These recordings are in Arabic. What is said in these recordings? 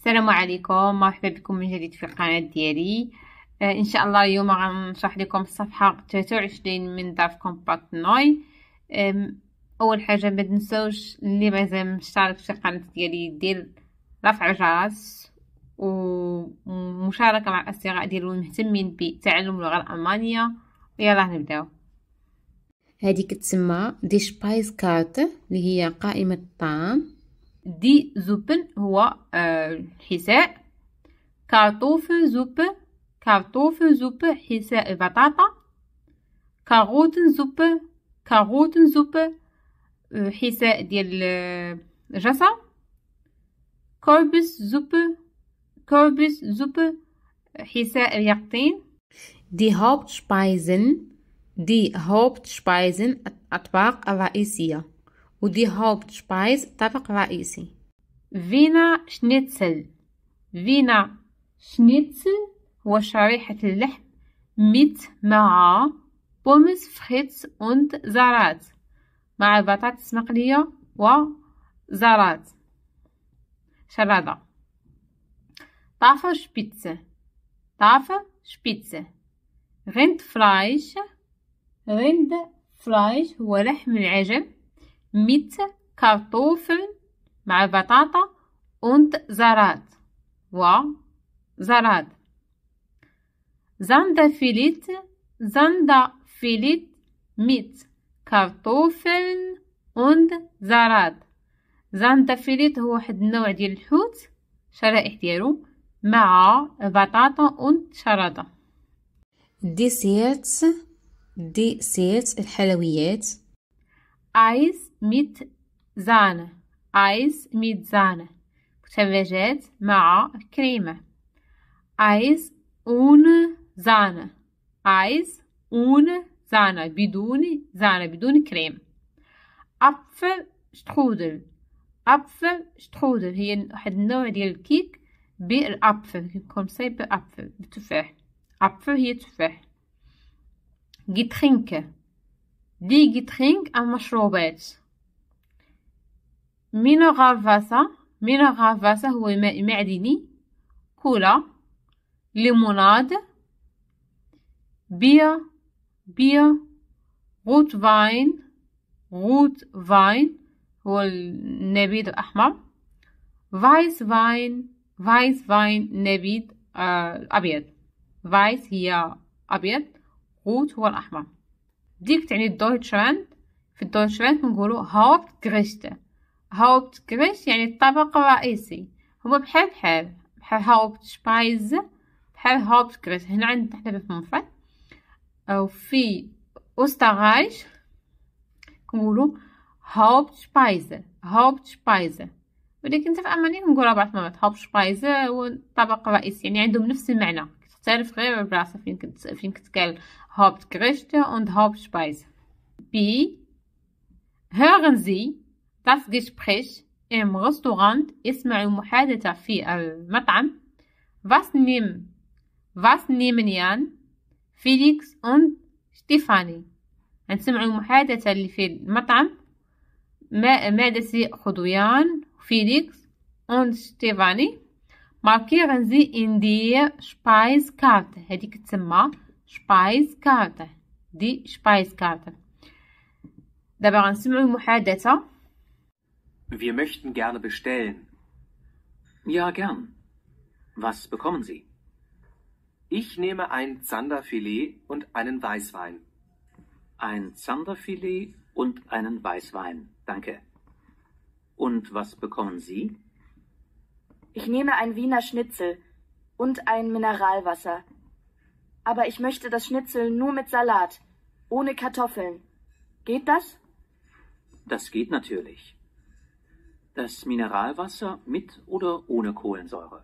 السلام عليكم. مرحبا بكم من جديد في القناة ديالي. آه إن شاء الله اليوم غنشرح لكم الصفحة 23 من DaF kompakt neu. أول حاجة ما تنسوش اللي مازال مشترك في القناة ديالي يدير رفع الجرس ومشاركة مع الأصدقاء ديالو المهتمين بتعلم اللغة الألمانية. يلا نبدأو. هذه كتسمى die Speisekarte اللي هي قائمة الطعام دي زوبن هو الحساء كارتوفلزوبه كارتوفلزوبه حساء البطاطا كاروتنزوبه كاروتنزوبه حساء ديال الجزر كوربس زوبه كوربس زوبه حساء اليقطين. دي Hauptspeisen دي Hauptspeisen الأطباق الرئيسية. و die Hauptspeise طبق رئيسي Wiener Schnitzel Wiener Schnitzel هو شريحة اللحم mit مع Pommes frites und Salat مع بطاطس مقلية و Salat شلاضة Tafelspitz Tafelspitz Rindfleisch غند فلايش هو لحم العجل mit Kartoffeln مع بطاطا und Salat و Salat Sanderfilet Sanderfilet mit Kartoffeln und Salat Sanderfilet هو واحد النوع ديال الحوت شرائح ديالو مع بطاطا und شرادة Desserts Desserts الحلويات Eis mit Sahne Eis mit Sahne مثلجات مع كريمة Eis ohne Sahne Eis ohne Sahne بدون Sahne بدون كريم Apfelstrudel Apfelstrudel هي واحد النوع ديال الكيك بال Apfel كومسي ب Apfel بالتفاح Apfel هي تفاح Getränke. die Getränke المشروبات Mineralwasser Mineralwasser هو ماء معدني. Cola. Limonade. Bier. Bier. Rotwein. Rotwein. هو النبيذ الأحمر. Weißwein. Weißwein نبيذ آه أبيض. weiß هي أبيض. rot هو الأحمر. ديك تعني ال Deutschland. في ال Deutschland نقولو Hauptgericht Hauptgericht يعني الطبق الرئيسي. هما بحال بحال بحال Hauptspeise بحال Hauptgericht هنا عندنا حنا في المفرد. أو في أوسترايش كنقولو هاوبت شبايزة هاوبت شبايزة ولكن في ألمانيا كنقولها بعض المرات هاوبت شبايزة هو الطبق الرئيسي. يعني عندهم نفس المعنى. تختلف غير البلاصة فين كت فين كتقال Hauptgerichte und Hauptspeise. B. Hören Sie das Gespräch im Restaurant اسمعوا المحادثة في المطعم Was nehmen Was nehmen Jan Felix und Stefanie نسمعوا المحادثة اللي في المطعم ما ماذا سيأخذ يان فيليكس und Stefanie markieren Sie in der Speiskarte هذيك تسمى Speiskarte دي Speiskarte دابا غنسمعو المحادثة wir möchten gerne bestellen. Ja, gern. Was bekommen Sie? Ich nehme ein Zanderfilet und einen Weißwein. Ein Zanderfilet und einen Weißwein, danke. Und was bekommen Sie? Ich nehme ein Wiener Schnitzel und ein Mineralwasser. Aber ich möchte das Schnitzel nur mit Salat, ohne Kartoffeln. Geht das? Das geht natürlich. Das Mineralwasser mit oder ohne Kohlensäure?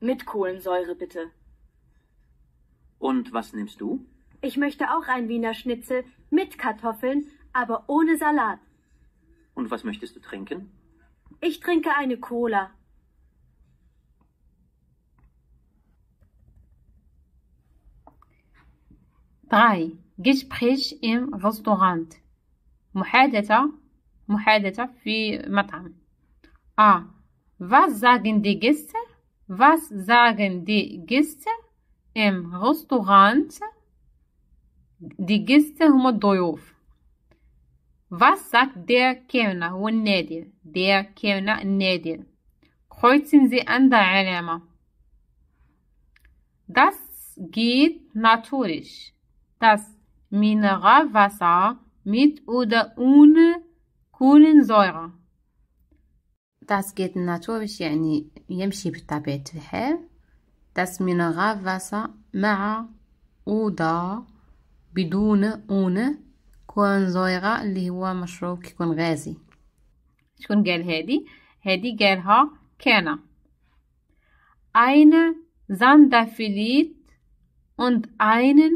Mit Kohlensäure bitte. Und was nimmst du? Ich möchte auch ein Wiener Schnitzel mit Kartoffeln, aber ohne Salat. Und was möchtest du trinken? Ich trinke eine Cola. drei Gespräch im Restaurant محادثة محادثة في مطعم A Was sagen die Gäste? Was sagen die Gäste im Restaurant? Die Gäste هم الضيوف. Was sagt der Kellner هو النادل der Kellner النادل kreuzen Sie an der علامة Das geht natürlich das Mineralwasser mit oder ohne Kohlensäure Das geht natürlich يعني يمشي بطبيعة الحال Das Mineralwasser مع oder بدون ohne كونزويغا اللي هو مشروب كيكون غازي شكون قال هادي هادي قالها كان eine Sanderfilet und einen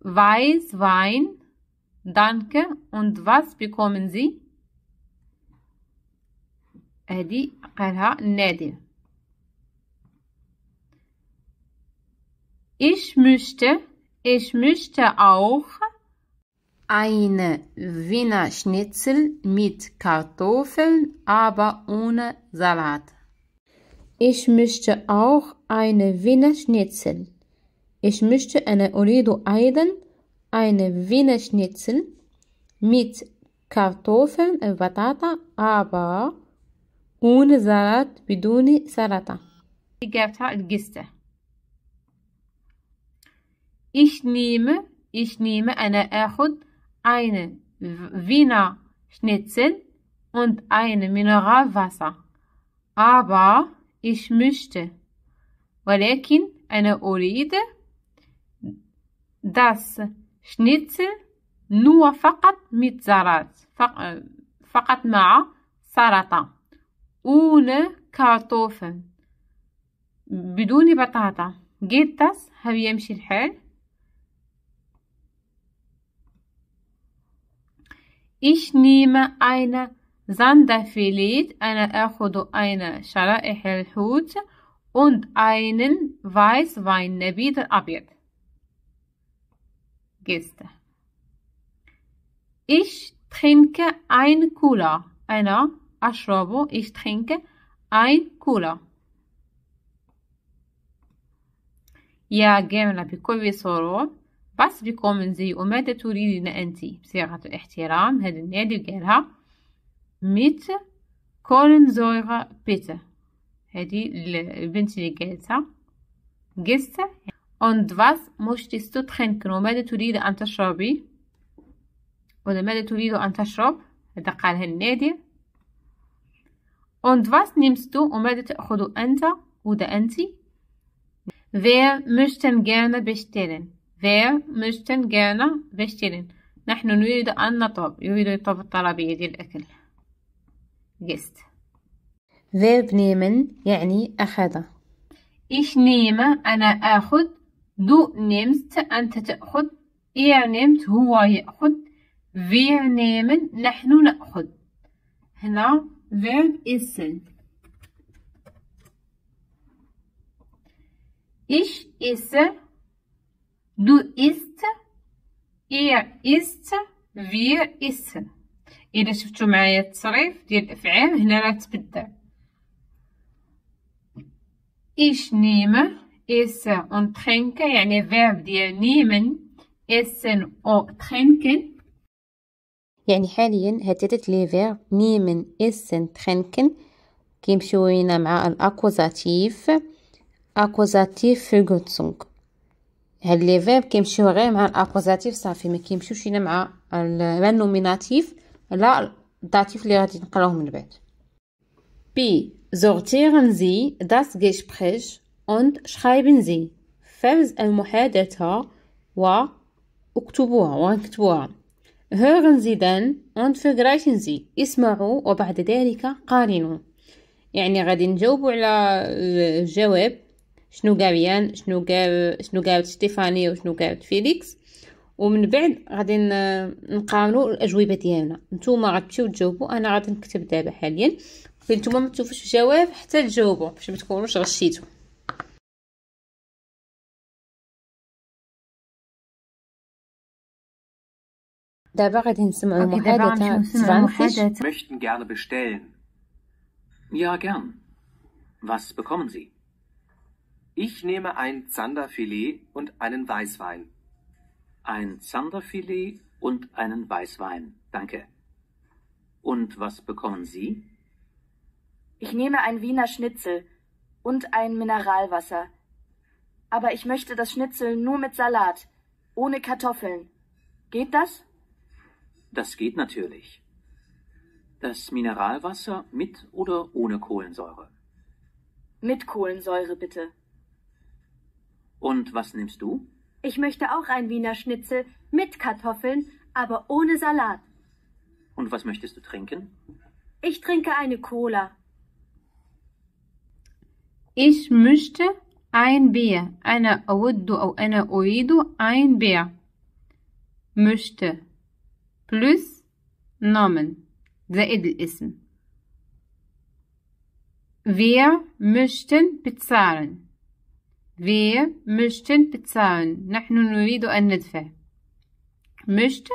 Weißwein danke und was bekommen Sie هادي قالها نادر Ich möchte ich möchte auch eine Wiener Schnitzel mit Kartoffeln, aber ohne Salat. Ich möchte auch eine Wiener Schnitzel. Ich möchte أنا أريد أيضا eine Wiener Schnitzel mit Kartoffeln البطاطا aber Salat بدون سلطة. إجابتها القستة. Ich nehme ich nehme أنا آخذ eine Wiener Schnitzel und ein Mineralwasser. Aber ich möchte ولكن أنا أريد das Schnitzel nur فقط Salat فقط مع سلطة ohne Kartoffeln بدون بطاطا geht das هل يمشي الحال Ich nehme eine Sanderfilet, أنا آخذ eine شرائح الحوت und einen Weißwein نبيذ الأبيض. Gäste. Ich trinke ein Cola. أنا أشرب ich trinke ein Cola. يا جملة بكل سرور بس بيكون زي وماذا تريدين أنت بصيغة الاحترام هذا النادي قالها ميت كولنزويغ بيتا هذه البنت اللي قالتها جست und was möchtest du trinken وماذا تريد أن تشربي ولا ماذا تريد أن تشرب هذا قالها النادي und was nimmst du وماذا تأخذ أنت وده أنت wer möchten gerne bestellen Wer möchten gerne bestellen نحن نريد أن نطلب يريد يطلب الطلبية ديال الأكل Gest Verb nehmen يعني أخذ Ich nehme أنا آخذ Du nimmst أنت تأخذ Er nimmt هو يأخذ Wir nehmen نحن نأخذ هنا Verb essen Ich esse Du isst, er isst, wir essen. إذا شفتوا معايا التصريف ديال الأفعال هنا راه تبدل. Ich nehme, esse und trinke يعني verb ديال nehmen, essen و trinken. يعني حاليا تلات les verbes nehmen essen trinken كيمشيو لينا مع ال Akkusativ. Akkusativ Ergänzung هاد لي كيمشيو غير مع الأكوزاتيف صافي ما كيمشيوش هنا مع لا ال Nominativ لا ال Dativ اللي غادي نقراوه من بعد. B sortieren Sie das Gespräch und schreiben Sie. فرز المحادثة واكتبوها ونكتبوها hören Sie dann und vergleichen Sie اسمعوا وبعد ذلك قارنوا. يعني غادي نجاوبوا على الجواب. شنو قال يان شنو قال شنو قالت ستيفاني وشنو قالت فيليكس. ومن بعد غادي نقارنوا الأجوبة ديالنا. نتوما غتمشيو تجاوبوا أنا غادي نكتب دابا حاليا. فين نتوما ما تشوفوش الجواب حتى تجاوبوا باش ما تكونوش غشيتو. 20 möchten gerne bestellen. Ja, gern. Was bekommen Sie? Ich nehme ein Zanderfilet und einen Weißwein. Ein Zanderfilet und einen Weißwein, danke. Und was bekommen Sie? Ich nehme ein Wiener Schnitzel und ein Mineralwasser. Aber ich möchte das Schnitzel nur mit Salat, ohne Kartoffeln. Geht das? Das geht natürlich. Das Mineralwasser mit oder ohne Kohlensäure? Mit Kohlensäure bitte. Und was nimmst du? Ich möchte auch ein Wiener Schnitzel mit Kartoffeln, aber ohne Salat. Und was möchtest du trinken? Ich trinke eine Cola. Ich möchte ein Bier أنا أود أو أنا أريد ein Bier möchte Plus Nomen زائد الاسم Wir möchten bezahlen Wir möchten bezahlen نحن نريد أن ندفع möchte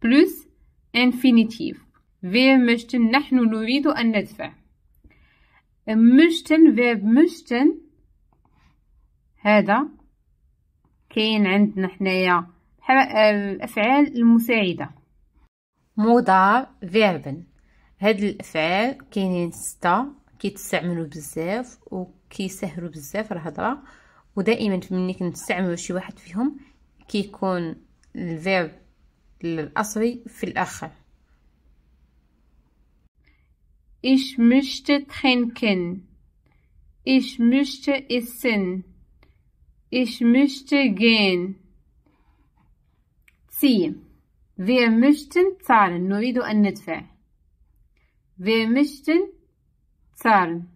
plus Infinitiv Wir möchten نحن نريد أن ندفع möchten Verb möchten هذا كاين عندنا حنايا الأفعال المساعدة Modalverben هاد الأفعال كاينين ستة كيتستعملوا بزاف وكيسهلوا بزاف الهضره ودائما ملي كنستعملوا شي واحد فيهم كيكون ال Verb الاصلي في الأخر Ich möchte trinken. Ich möchte essen. Ich möchte gehen. ziehen Wir möchten zahlen. نريد أن ندفع. Wir möchten zahlen.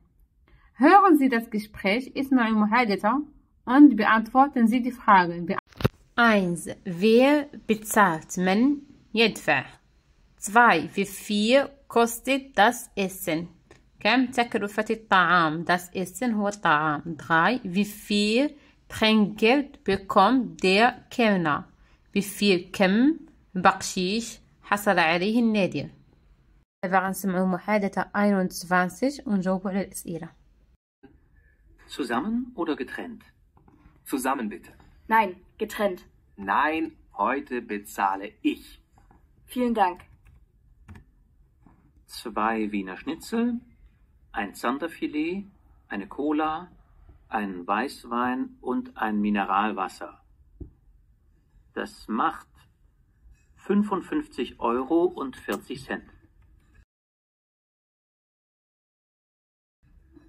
Hören Sie das Gespräch, اسمعوا المحادثة und beantworten Sie die Frage. 1. Wer bezahlt? من يدفع. 2. Wie viel kostet das Essen? كم تكلفة الطعام؟ Das Essen هو الطعام. 3. Wie viel Trinkgeld bekommt der Kellner? Wie viel كم بقشيش حصل عليه النادر؟ دابا غنسمعو محادثة 21 ونجاوبو على الأسئلة. Zusammen oder getrennt? Zusammen bitte. Nein, getrennt. Nein, heute bezahle ich. Vielen Dank. Zwei Wiener Schnitzel, ein Zanderfilet, eine Cola, ein Weißwein und ein Mineralwasser. Das macht 55 Euro und 40 Cent.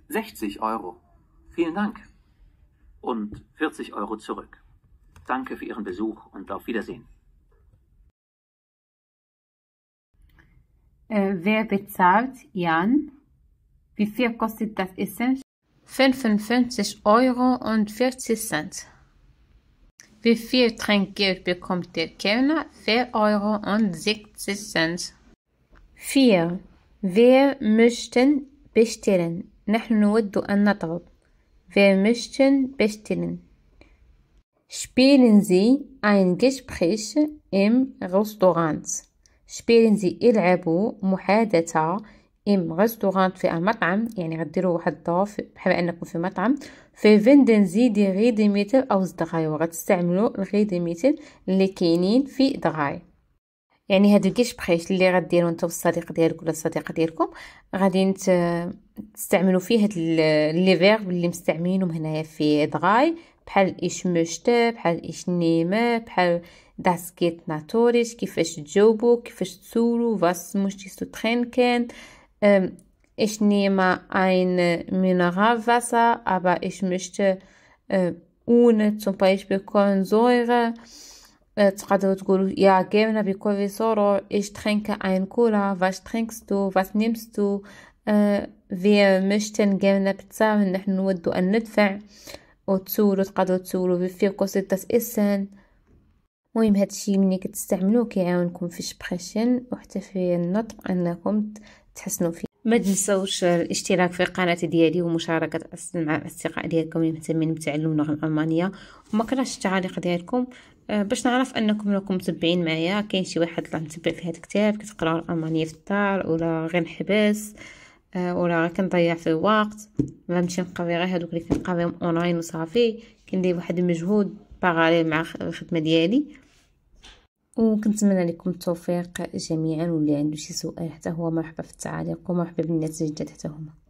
60 Euro. Vielen Dank. Und 40 Euro zurück. Danke für Ihren Besuch und auf Wiedersehen. Äh, wer bezahlt? Jan. Wie viel kostet das Essen? 55 Euro und 40 Cent. Wie viel Trinkgeld bekommt der Kellner? 4 Euro und 60 Cent. 4. Wir möchten bestellen. نحن نود أن نطلب. Wir möchten bestellen. Spielen Sie ein Gespräch im Restaurant. Spielen Sie العبوا محادثة إم ريستورانت في المطعم يعني غديروا واحد الظرف بحال أنكم في مطعم verwenden Sie die Redemittel aus drei وغتستعملوا ال Redemittel اللي كاينين في drei يعني هاد ال Gespräch اللي غديروا انت والصديق ديالك ولا الصديقة ديالكم غادي تستعملوا فيه هاد les verbes اللي مستعملينهم هنايا في drei بحال ich möchte بحال ich nehme بحال geht natürlich كيفاش تجاوبوا كيفاش تسولوا was möchtest du trinken Ähm, ich nehme ein Mineralwasser, aber ich möchte äh, ohne zum Beispiel Kohlensäure. تقدروا تقولوا يا جبنة بكل سرور ich trinke ein Cola was trinkst du was nimmst du äh, wir möchten gerne bezahlen نحن نود أن ندفع وتسولوا تقدروا تسولوا wie viel kostet das Essen المهم هادشي ملي كتستعملوه كيعاونكم في الشبريشن وحتى في النطق انكم تحسنوا فيه ما تنسوش الاشتراك في القناة ديالي ومشاركة مع الأصدقاء ديالكم اللي مهتمين بتعلم اللغة الألمانية وما كرهتش التعاليق ديالكم. آه، باش نعرف أنكم راكم متبعين معايا كاين شي واحد طلع متبع في هذا الكتاب كتقراو الألمانية في الدار ولا غير نحبس آه ولا غير كنضيع في الوقت. غنمشي نقري غير هادوك اللي كنقريهم اونلاين وصافي. كندير واحد المجهود باغالي مع الخدمة ديالي. وكنتمنى لكم التوفيق جميعا واللي عنده شي سؤال حتى هو مرحبا في التعاليق ومرحبا بالناس الجداد حتى هما.